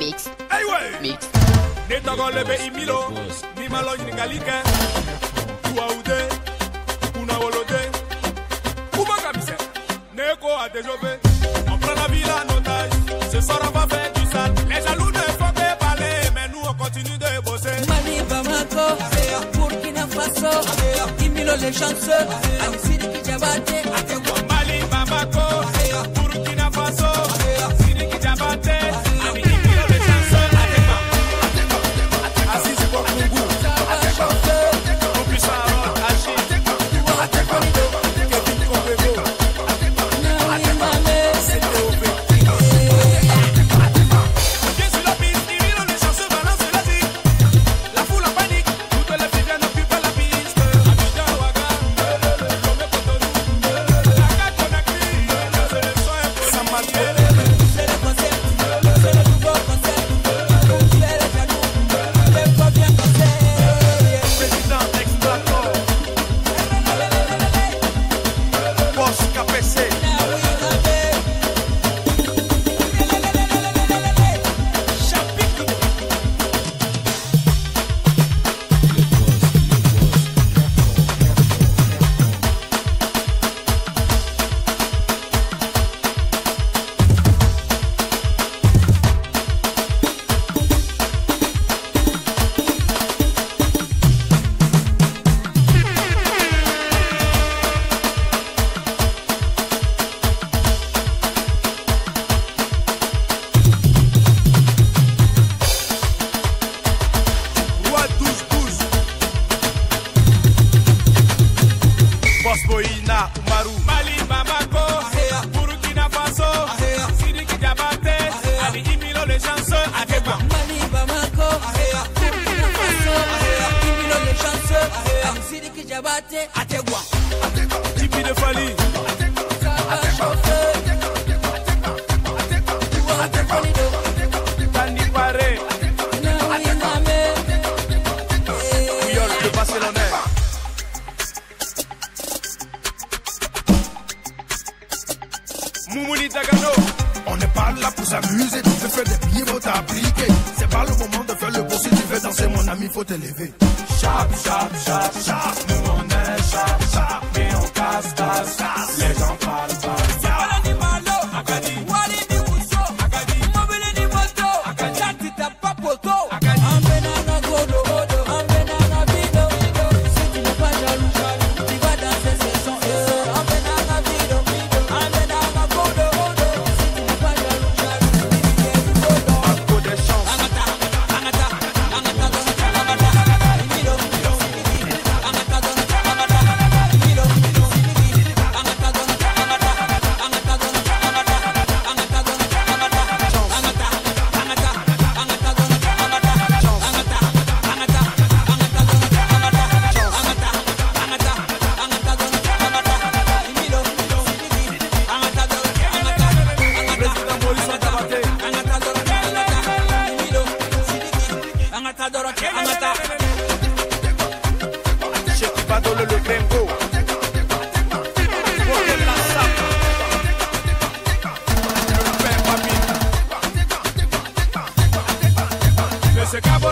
Mix. Anyway. Mix. Ne tɔgɔ le be imilo. N'i ma lɔ ɲininkali kɛ duwawu de kunnawolo de kuma ka misɛn ne ko a déjeuner on prend la ville en otage ce soir on va faire du sale les jaloux ne font que parler mais nous on continue de bosser. Mali, Bamako, Burkina Faso, Imilo les chanceux, Amisiri Kijabate, Mali Boss Boina Umaru. Mali Bamako Burkina Faso Sidiki Diabaté Ali Imilo le chanceux Atepa Mali, Bamako, Burkina Faso, Imilo les chanceux, Kijabate, Ategua, Tipi de Fali Moumouni Dagano On n'est pas là pour s'amuser, tu faire des billets, faut t'appliquer. C'est pas le moment de faire le beau, si tu veux danser, mon ami, faut te lever. Chap, chap, chap, chap, matador, ¿quién a matar? Chekivadolo le gringo. Se acabó